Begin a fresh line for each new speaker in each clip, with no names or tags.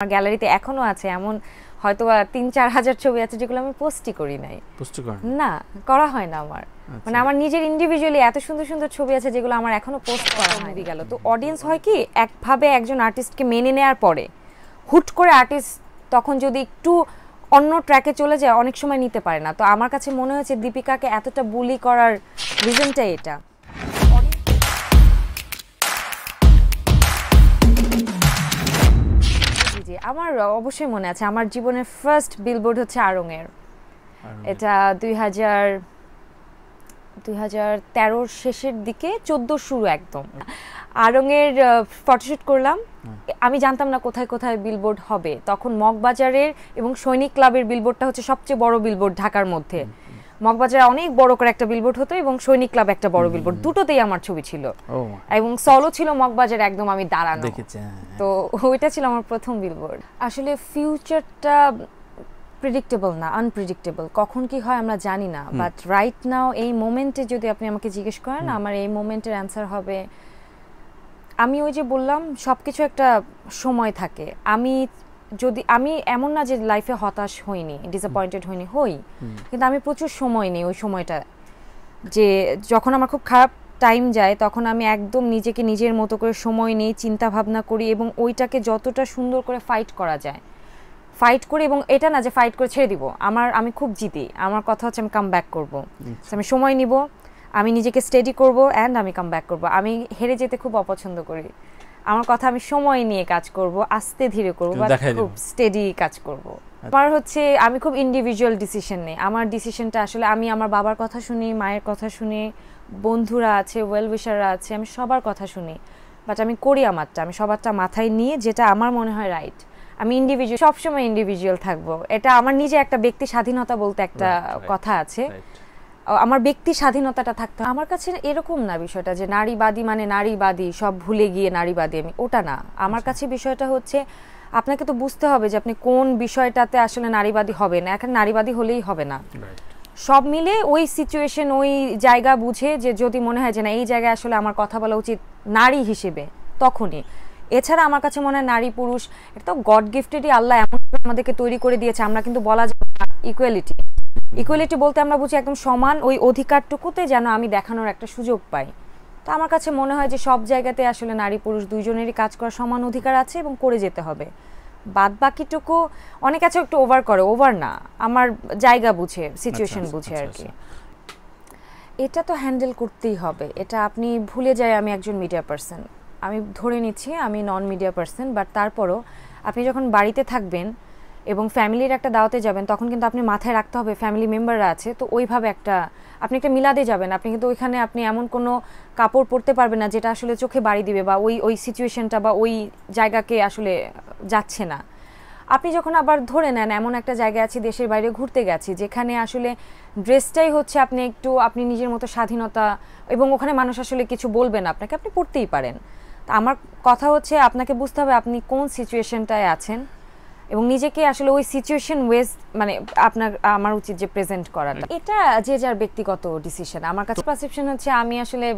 আমার গ্যালারিতে এখনও আছে এমন হয়তো তিন চার হাজার ছবি আছে যেগুলো আমি পোস্টই করি নাই। না? করা হয় না আমার।
আচ্ছা।
মানে আমার নিজের ইন্ডিভিজুয়ালি এত সুন্দর সুন্দর ছবি আছে যেগুলো আমার এখনও পোস্ট করা হয়নি। গেল। তো অডিয়েন্স হয় কি একভাবে একজন আর্টিস্টকে মেনে নেওয়ার পরে হুট করে আর্টিস্ট তখন যদি একটু অন্য ট্র্যাকে চলে যায় অনেক সময় নিতে পারে না। তো আমার কাছে মনে হয়েছে দীপিকাকে এতটা বুলি করার রিজনটাই এটা। আমার অবশ্যই মনে আছে আমার জীবনের ফার্স্ট বিলবোর্ড হচ্ছে আড়ংয়ের এটা দুই হাজার দুই হাজার তেরোর শেষের দিকে চোদ্দ শুরু একদম। আড়ংয়ের ফটোশ্যুট করলাম। আমি জানতাম না কোথায় কোথায় বিলবোর্ড হবে। তখন মগবাজারের এবং সৈনিক ক্লাবের বিলবোর্ডটা হচ্ছে সবচেয়ে বড় বিলবোর্ড ঢাকার মধ্যে। মগবাজারে অনেক বড় করে একটা বিলবোর্ড হতো এবং সৈনিক ক্লাব একটা বড় বিলবোর্ড দুটোতেই আমার ছবি ছিল। এবং সলো ছিল মগবাজার একদম আমি দাঁড়ানো।
হ্যাঁ, হ্যাঁ।
তো ওইটা ছিল আমার প্রথম বিলবোর্ড আসলে ফিউচারটা প্রেডিক্টেবল না আনপ্রেডিক্টেবল কখন কি হয় আমরা জানি না বাট রাইট নাও এই মোমেন্টে যদি আপনি আমাকে জিজ্ঞেস করেন আমার এই মোমেন্টের অ্যান্সার হবে আমি ওই যে বললাম সব কিছু একটা সময় থাকে। আমি যদি আমি এমন না যে লাইফে হতাশ হইনি ডিসঅ্যাপয়েন্টেড হইনি হই কিন্তু আমি প্রচুর সময় নেই ওই সময়টা। যে যখন আমার খুব খারাপ টাইম যায় তখন আমি একদম নিজেকে নিজের মতো করে সময় নিই চিন্তা ভাবনা করি এবং ওইটাকে যতটা সুন্দর করে ফাইট করা যায়। ফাইট করি এবং এটা না যে ফাইট করে ছেড়ে দিব আমার আমি খুব জিতি আমার কথা হচ্ছে আমি কাম ব্যাক করব। আমি সময় নিব আমি নিজেকে স্টেডি করব অ্যান্ড আমি কাম ব্যাক করব। আমি হেরে যেতে খুব অপছন্দ করি। আমার কথা আমি সময় নিয়ে কাজ করব আস্তে ধীরে করব বা খুব স্টেডি কাজ করব। আমার হচ্ছে আমি খুব ইন্ডিভিজুয়াল ডিসিশন নেই। আমার ডিসিশনটা আসলে আমি আমার বাবার কথা শুনি মায়ের কথা শুনি বন্ধুরা আছে ওয়েল উইশাররা আছে আমি সবার কথা শুনি। বাট আমি করি আমারটা আমি সবারটা মাথায় নিয়ে যেটা আমার মনে হয় রাইট আমি ইন্ডিভিজুয়াল সবসময় ইন্ডিভিজুয়াল থাকব। এটা আমার নিজে একটা ব্যক্তি স্বাধীনতা বলতে একটা. কথা আছে. আমার ব্যক্তি স্বাধীনতাটা থাকতো আমার কাছে এরকম না বিষয়টা যে নারীবাদী মানে নারীবাদী সব ভুলে গিয়ে নারীবাদী আমি ওটা না। আমার কাছে বিষয়টা হচ্ছে আপনাকে তো বুঝতে হবে যে আপনি কোন বিষয়টাতে আসলে নারীবাদী হবেন এখন নারীবাদী হলেই হবে না। সব মিলে ওই সিচুয়েশন ওই জায়গা বুঝে যে যদি মনে হয় যে না এই জায়গায় আসলে আমার কথা বলা উচিত নারী হিসেবে তখনই। এছাড়া আমার কাছে মনে হয় নারী পুরুষ এটা তো গড গিফটেডই আল্লাহ এমন আমাদেরকে তৈরি করে দিয়েছে আমরা কিন্তু বলা যায় ইকুয়ালিটি ইকুয়ালিটি বলতে আমরা বুঝি একদম সমান ওই অধিকারটুকুতে যেন আমি দেখানোর একটা সুযোগ পাই। তো আমার কাছে মনে হয় যে সব জায়গাতে আসলে নারী পুরুষ দুইজনেরই কাজ করার সমান অধিকার আছে এবং করে যেতে হবে। বাদ বাকিটুকু অনেক আছে একটু ওভার করে ওভার না। আমার জায়গা বুঝে সিচুয়েশন
আচ্ছা,
বুঝে
আচ্ছা,
আর কি।
আচ্ছা।
এটা তো হ্যান্ডেল করতেই হবে। এটা আপনি ভুলে যায় আমি একজন মিডিয়া পার্সন আমি ধরে নিচ্ছি আমি নন মিডিয়া পার্সন বাট তারপরও আপনি যখন বাড়িতে থাকবেন এবং ফ্যামিলির একটা দাওয়াতে যাবেন, তখন কিন্তু আপনি মাথায় রাখতে হবে, ফ্যামিলি মেম্বাররা আছে, তো ওইভাবে একটা, আপনি একটা মিলাদে যাবেন, আপনি কিন্তু ওইখানে আপনি এমন কোনো কাপড় পরতে পারবেন না যেটা আসলে চোখে বাড়ি দিবে বা ওই ওই সিচুয়েশনটা বা ওই জায়গাকে আসলে যাচ্ছে না। আপনি যখন আবার ধরে নেন, এমন একটা জায়গায় আছি, দেশের বাইরে ঘুরতে গেছি, যেখানে আসলে ড্রেসটাই হচ্ছে আপনি একটু, আপনি নিজের মতো স্বাধীনতা এবং ওখানে মানুষ আসলে কিছু বলবে না আপনাকে, আপনি পড়তেই পারেন। তা আমার কথা হচ্ছে, আপনাকে বুঝতে হবে আপনি কোন সিচুয়েশনটায় আছেন। এবং নিজেকে আসলে ওই সিচুয়েশন ওয়েজ মানে আপনার আমার উচিত যে প্রেজেন্ট করাটা। এটা যে যার ব্যক্তিগত ডিসিশন আমার কাছে পারসেপশন হচ্ছে আমি আসলে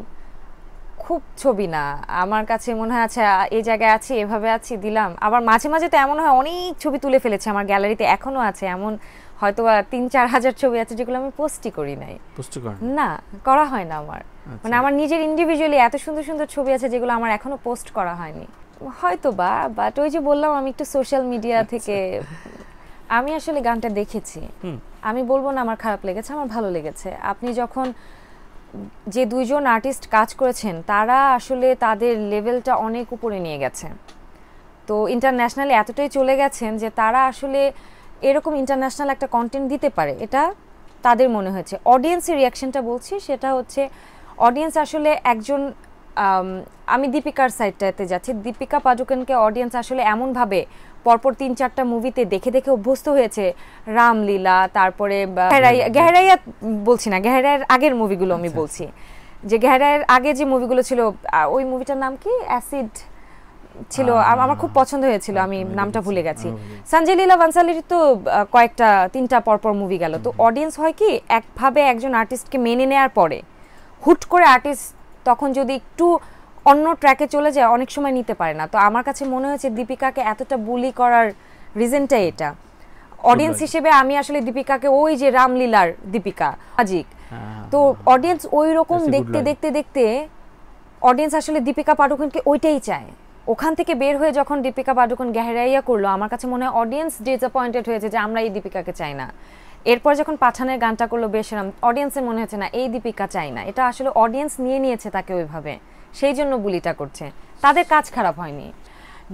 খুব ছবি না। আমার কাছে মনে হয় আচ্ছা এই জায়গায় আছি এভাবে আছি দিলাম। আবার মাঝে মাঝে তো এমন হয় অনেক ছবি তুলে ফেলেছে আমার গ্যালারিতে এখনও আছে। এমন হয়তো তিন চার হাজার ছবি আছে যেগুলো আমি পোস্টই করি নাই। না করা হয় না আমার।
আচ্ছা।
মানে আমার নিজের ইন্ডিভিজুয়ালি এত সুন্দর সুন্দর ছবি আছে যেগুলো আমার এখনও পোস্ট করা হয়নি। হয়তো বা বাট ওই যে বললাম আমি একটু সোশ্যাল মিডিয়া থেকে আমি আসলে গানটা দেখেছি। আমি বলব না আমার খারাপ লেগেছে আমার ভালো লেগেছে। আপনি যখন যে দুইজন আর্টিস্ট কাজ করেছেন তারা আসলে তাদের লেভেলটা অনেক উপরে নিয়ে গেছে। তো ইন্টারন্যাশনালি এতটাই চলে গেছেন যে তারা আসলে এরকম ইন্টারন্যাশনাল একটা কন্টেন্ট দিতে পারে এটা তাদের মনে হয়েছে। অডিয়েন্সের রিয়াকশনটা বলছি সেটা হচ্ছে অডিয়েন্স আসলে একজন আম, দীপিকার সাইডটাতে যাচ্ছি। দীপিকা পাডুকোনকে অডিয়েন্স আসলে এমনভাবে পরপর তিন চারটা মুভিতে দেখে দেখে অভ্যস্ত হয়েছে। রামলীলা তারপরে গেহরাইয়া বলছি না গেহরাইয়ের আগের মুভিগুলো আমি বলছি। যে গেহরাইয়ের আগে যে মুভিগুলো ছিল ওই মুভিটার নাম কি? অ্যাসিড ছিল। আম- আমার খুব পছন্দ হয়েছিল আমি
আমি
নামটা ভুলে গেছি। সঞ্জয় লীলা বানসালির তো কয়েকটা তিনটা পরপর মুভি গেল। তো অডিয়েন্স হয় কি একভাবে একজন আর্টিস্টকে মেনে নেওয়ার পরে হুট করে আর্টিস্ট তখন যদি একটু অন্য ট্র্যাকে চলে যায় অনেক সময় নিতে পারে না। তো আমার কাছে মনে হয়েছে দীপিকাকে এতটা বুলি করার রিজনটাই এটা। অডিয়েন্স হিসেবে আমি আসলে দীপিকাকে ওই যে রামলীলার দীপিকা আজিক
হ্যাঁ,
তো অডিয়েন্স ওই রকম দেখতে দেখতে দেখতে অডিয়েন্স আসলে দীপিকা পাডুকোনকে ওইটাই চায়। ওখান থেকে বের হয়ে যখন দীপিকা পাডুকোন গেহরাইয়া করল আমার কাছে মনে হয় অডিয়েন্স ডিসঅ্যাপয়েন্টেড হয়েছে যে আমরা এই দীপিকাকে চাই না। এরপর যখন পাঠানের গানটা করল বেশরাম অডিয়েন্সের মনে হচ্ছে না, এই দীপিকা চাই না। এটা আসলে অডিয়েন্স নিয়ে নিয়েছে তাকে ওইভাবে। সেই জন্য বুলিটা করছে। তাদের কাজ খারাপ হয়নি।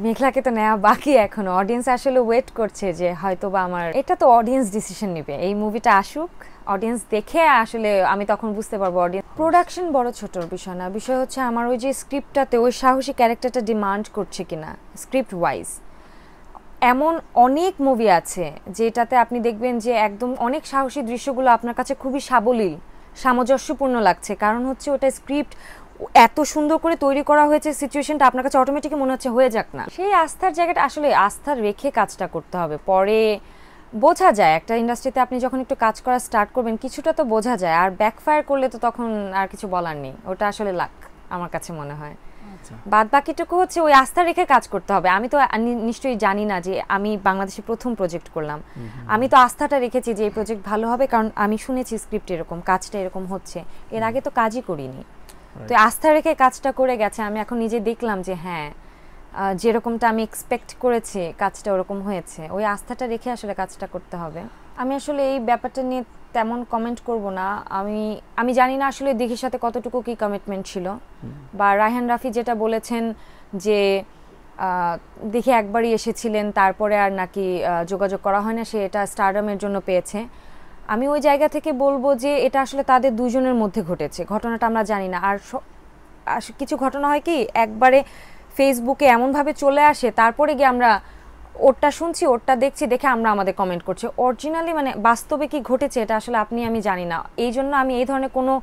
মেঘলাকে তো নেওয়া বাকি এখনও। অডিয়েন্স আসলে ওয়েট করছে যে হয়তো বা আমার এটা তো অডিয়েন্স ডিসিশন নেবে। এই মুভিটা আসুক অডিয়েন্স দেখে আসলে আমি তখন বুঝতে পারব অডিয়েন্স প্রোডাকশন বড় ছোটর বিষয় না। বিষয় হচ্ছে আমার ওই যে স্ক্রিপ্টটাতে ওই সাহসী ক্যারেক্টারটা ডিমান্ড করছে কিনা স্ক্রিপ্ট ওয়াইজ এমন অনেক মুভি আছে যেটাতে আপনি দেখবেন যে একদম অনেক সাহসী দৃশ্যগুলো আপনার কাছে খুবই সাবলীল, সামঞ্জস্যপূর্ণ লাগছে। কারণ হচ্ছে ওটা স্ক্রিপ্ট এত সুন্দর করে তৈরি করা হয়েছে সিচুয়েশনটা আপনার কাছে অটোমেটিকই মনে হচ্ছে হয়ে যাক না। সেই আস্থার জায়গাটা আসলে আস্থা রেখে কাজটা করতে হবে। পরে বোঝা যায়, একটা ইন্ডাস্ট্রিতে আপনি যখন একটু কাজ করা স্টার্ট করবেন, কিছুটা তো বোঝা যায়। আর ব্যাকফায়ার করলে তো তখন আর কিছু বলার নেই। ওটা আসলে লাক আমার কাছে মনে হয়। বাদ বাকিটুকু হচ্ছে ওই আস্থা রেখে কাজ করতে হবে। আমি তো নিশ্চয়ই জানি না যে আমি বাংলাদেশে প্রথম প্রজেক্ট করলাম। আমি তো আস্থাটা রেখেছি যে এই প্রজেক্ট ভালো হবে কারণ আমি শুনেছি স্ক্রিপ্ট এরকম কাজটা এরকম হচ্ছে। এর আগে তো কাজই করিনি। তো আস্থা রেখে কাজটা করে গেছে আমি এখন নিজে দেখলাম যে হ্যাঁ যেরকমটা আমি এক্সপেক্ট করেছি কাজটা ওরকম হয়েছে। ওই আস্থাটা রেখে আসলে কাজটা করতে হবে। আমি আসলে এই ব্যাপারটা নিয়ে তেমন কমেন্ট করব না। আমি আমি জানি না আসলে দিঘির সাথে কতটুকু কি কমিটমেন্ট ছিল। বা রায়হান রাফি যেটা বলেছেন যে দেখে একবারই এসেছিলেন তারপরে আর নাকি যোগাযোগ করা হয় না সে এটা স্টারডামের জন্য পেয়েছে। আমি ওই জায়গা থেকে বলব যে এটা আসলে তাদের দুজনের মধ্যে ঘটেছে। ঘটনাটা আমরা জানি না। আর কিছু ঘটনা হয় কি একবারে ফেসবুকে এমনভাবে চলে আসে তারপরে গিয়ে আমরা ওরটা শুনছি ওরটা দেখছি দেখে আমরা আমাদের কমেন্ট করছি। অরিজিনালি মানে বাস্তবে কি ঘটেছে এটা আসলে আপনি আমি জানি না। এই জন্য আমি এই ধরনের কোনো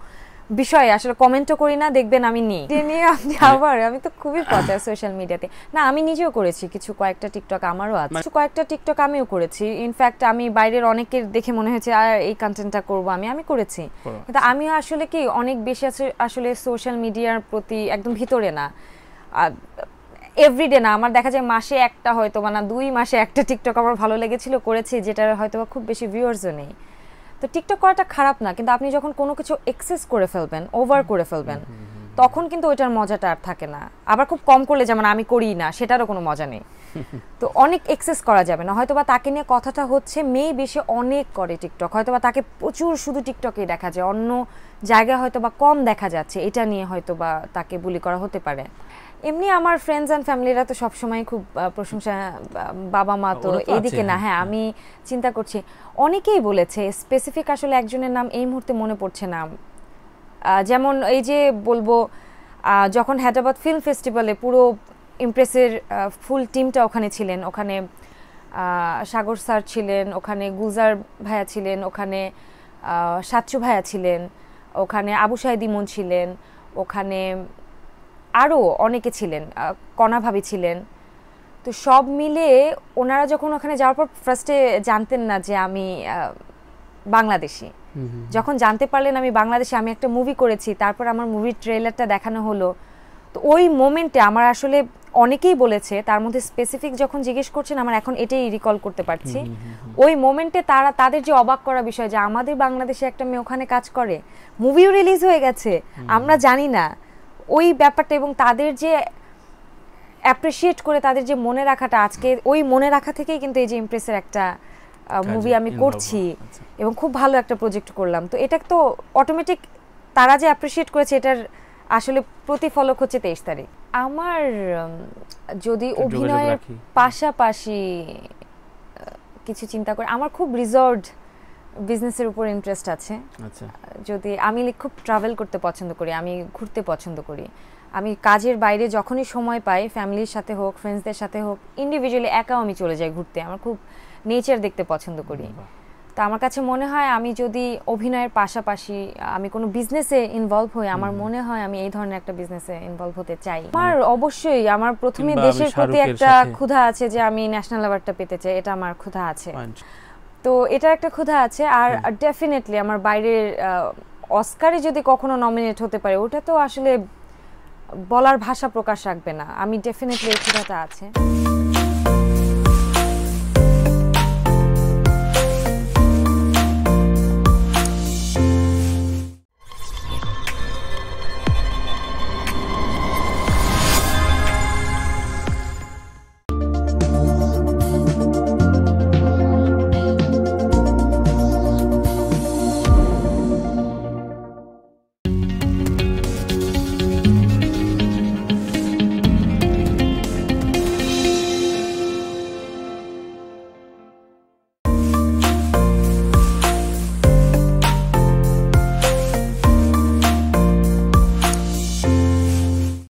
বিষয়ে আসলে কমেন্টও করি না দেখবেন আমি নেই। নিয়ে আপনি আবার আমি তো খুবই পচা সোশ্যাল মিডিয়াতে না আমি নিজেও করেছি কিছু কয়েকটা টিকটক আমারও আছে। কিছু কয়েকটা টিকটক আমিও করেছি। ইনফ্যাক্ট আমি বাইরের অনেকের দেখে মনে হয়েছে আর এই কন্টেন্টটা করব আমি। আমি করেছি।
করো।
কিন্তু আমি আসলে কি অনেক বেশি আছে আসলে সোশ্যাল মিডিয়ার প্রতি একদম ভিতরে না। এভরিডে না আমার দেখা যায় মাসে একটা হয়তো বা না দুই মাসে একটা টিকটক আমার ভালো লেগেছিল করেছি যেটার হয়তো বা খুব বেশি ভিউয়ার্সও নেই। তো টিকটক করাটা খারাপ না কিন্তু আপনি যখন কোনো কিছু এক্সেস করে ফেলবেন ওভার করে ফেলবেন তখন কিন্তু ওইটার মজাটা আর থাকে না। আবার খুব কম করলে যেমন আমি করি না সেটারও কোনো মজা নেই। তো অনেক এক্সেস করা যাবে না হয়তো বা তাকে নিয়ে কথাটা হচ্ছে মেয়ে বেশি অনেক করে টিকটক হয়তো বা তাকে প্রচুর শুধু টিকটকেই দেখা যায় অন্য জায়গায় হয়তো বা কম দেখা যাচ্ছে এটা নিয়ে হয়তো বা তাকে বুলি করা হতে পারে। এমনি আমার ফ্রেন্ডস অ্যান্ড ফ্যামিলিরা তো সবসময় খুব প্রশংসা বাবা মা তো এইদিকে না
হ্যাঁ,
হ্যাঁ। আমি চিন্তা করছি। অনেকেই বলেছে স্পেসিফিক আসলে একজনের নাম এই মুহূর্তে মনে পড়ছে না। যেমন এই যে বলব যখন হায়দ্রাবাদ ফিল্ম ফেস্টিভ্যালে পুরো ইমপ্রেসের ফুল টিমটা ওখানে ছিলেন। ওখানে সাগর স্যার ছিলেন ওখানে গুলজার ভাইয়া ছিলেন ওখানে সাচ্চু ভাইয়া ছিলেন ওখানে আবু সাহেদ ইমন ছিলেন ওখানে আরও অনেকে ছিলেন আহ, কণা ভাবি ছিলেন। তো সব মিলে ওনারা যখন ওখানে যাওয়ার পর ফার্স্টে জানতেন না যে আমি বাংলাদেশি। যখন জানতে পারলেন আমি বাংলাদেশে আমি একটা মুভি করেছি তারপর আমার মুভির ট্রেলারটা দেখানো হলো। তো ওই মোমেন্টে আমার আসলে অনেকেই বলেছে তার মধ্যে স্পেসিফিক যখন জিজ্ঞেস করছেন আমার এখন এটাই রিকল করতে পারছি। ওই মোমেন্টে তারা তাদের যে অবাক করা বিষয় যে আমাদের বাংলাদেশে একটা মেয়ে ওখানে কাজ করে মুভিও রিলিজ হয়ে গেছে আমরা জানি না। ওই ব্যাপারটা এবং তাদের যে অ্যাপ্রিসিয়েট করে তাদের যে মনে রাখাটা আজকে ওই মনে রাখা থেকেই কিন্তু এই যে ইমপ্রেসের একটা মুভি আমি করছি
আচ্ছা।
এবং খুব ভালো একটা প্রজেক্ট করলাম। তো এটা তো অটোমেটিক তারা যে অ্যাপ্রিসিয়েট করেছে এটার আসলে প্রতিফলক হচ্ছে তেইশ তারিখ। আমার যদি অভিনয়ের পাশাপাশি কিছু চিন্তা করে আমার খুব রিজর্ভড বিজনেসের উপর ইন্টারেস্ট আছে।
আচ্ছা।
যদি আমি খুব ট্রাভেল করতে পছন্দ করি আমি ঘুরতে পছন্দ করি আমি কাজের বাইরে যখনই সময় পাই ফ্যামিলির সাথে হোক ফ্রেন্ডসদের সাথে হোক ইন্ডিভিজুয়ালি একাও আমি চলে যাই ঘুরতে। আমার খুব নেচার দেখতে পছন্দ করি। তো আমার কাছে মনে হয় আমি যদি অভিনয়ের পাশাপাশি আমি কোনো বিজনেসে ইনভলভ হই আমার মনে হয় আমি এই ধরনের একটা বিজনেসে ইনভলভ হতে চাই। আমার অবশ্যই আমার প্রথমে দেশের প্রতি একটা ক্ষুধা আছে যে আমি ন্যাশনাল অ্যাওয়ার্ডটা পেতে চাই এটা আমার ক্ষুধা আছে. তো এটা একটা ক্ষুধা আছে। আর ডেফিনেটলি আমার বাইরের অস্কারে যদি কখনো নমিনেট হতে পারে ওটা তো আসলে বলার ভাষা প্রকাশ রাখবে না। আমি ডেফিনেটলি এই ক্ষুধাটা আছে।